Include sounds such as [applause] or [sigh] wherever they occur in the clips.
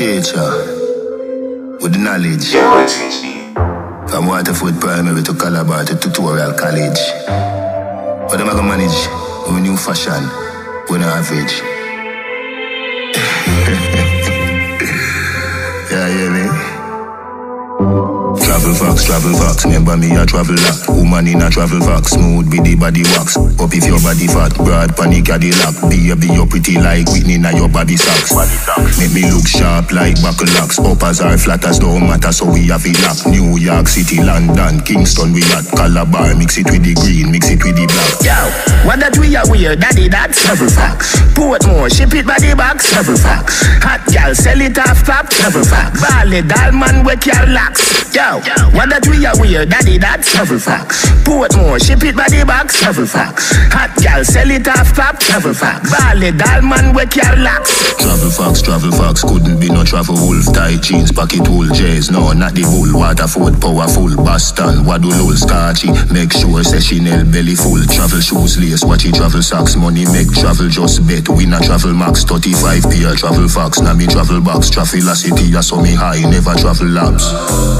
teacher with the knowledge. Yeah, teach me. From Waterford Primary to Calabar to Tutorial College. But I'm gonna manage with a new fashion, with an average. [laughs] yeah, yeah, me. Travel fox, travel fox, remember me a travel lock Woman in a travel fox, smooth with the body wax. Up if your body fat, broad panic Cadillac. Be you pretty like Whitney na your body socks. Make me look sharp like buckle locks. Up as our flat as don't matter so we have it lock New York City, London, Kingston we at Calabar. Mix it with the green, mix it what that we are weird, daddy that travel fox Portmore, ship it by the box, travel fox Hot gal, sell it off top, travel fox Bally, doll man, wake your locks Yo, what that we are weird, daddy that travel fox Portmore, ship it by the box, travel fox Hot gal, sell it off top, travel fox Bally, doll man, wake your locks Travel fox, travel fox, couldn't be no travel wolf. Tight jeans, pocket wool, J's, no, not the bull. Waterford, powerful, Boston, Wadulul, Scotchy Make sure say Chanel belly full. Travel shoes, lace, watch it, travel socks Money make travel just bet. We not travel max, 35 pair Travel fox, now me travel box. Traffic city, I saw me high, never travel labs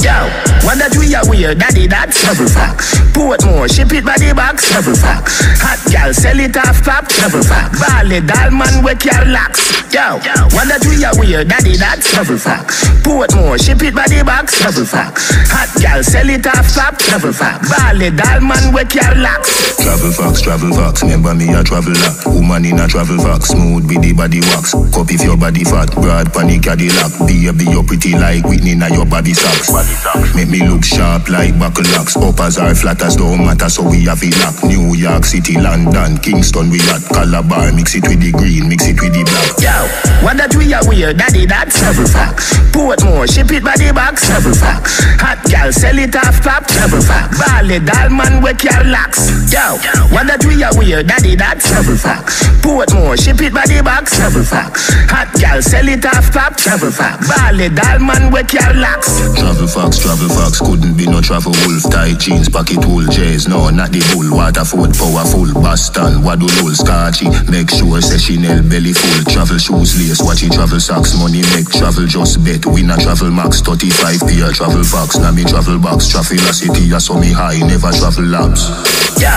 Yo, what that we are weird, daddy that? Travel fox. Portmore, ship it by the box, travel fox. Hot gal, sell it off top, travel fox. Bally, doll man, wake your locks. Yo, what that we are weird, daddy that? Travel fox. Portmore, ship it by the box, travel fox. Hot gal, sell it off top, travel fox. Bally, doll man, wake your locks. Travel fox, travel fox, remember me a travel lock Woman in a travel fox, smooth be the body wax. Cup if your body fat, broad panic Cadillac. Baby you pretty like Whitney na your body socks. Make me look sharp like buckle locks. Up as our flat as don't matter so we have it lock New York City, London, Kingston we at Calabar Mix it with the green, mix it with the black. Yo, what that we are weird, daddy that? Travel fox. Portmore, ship it by the box, travel fox. Hot gal, sell it off top, travel fox. Bally, doll man, wake your locks. Yo, what that we are weird, daddy that travel fox Portmore, ship it by the box, travel fox Hot gal, sell it off top, travel fox Bally, doll man, wake your locks Travel fox, travel fox, couldn't be no travel wolf. Tight jeans, pocket wool, J's, no, not the bull. Waterford, powerful, Boston, Wadulul, Scotchy Make sure say Chanel belly full. Travel shoes, lace, watch it, travel socks. Money make travel just bet. We not travel max, 35 pair Travel fox, now me travel box. Traffic city, I saw me high, never travel labs Yo,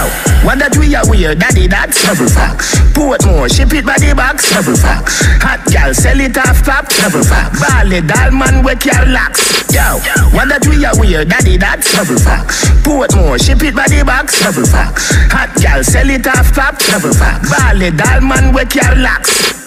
what that we are weird, daddy that travel fox Portmore, ship it by the box, travel fox Hot gal, sell it off top, travel fox Bally, doll man, wake your locks. Yo, what that we are weird, daddy that travel fox Portmore, ship it by the box, travel fox Hot gal, sell it off top, travel fox Bally, doll man, wake your locks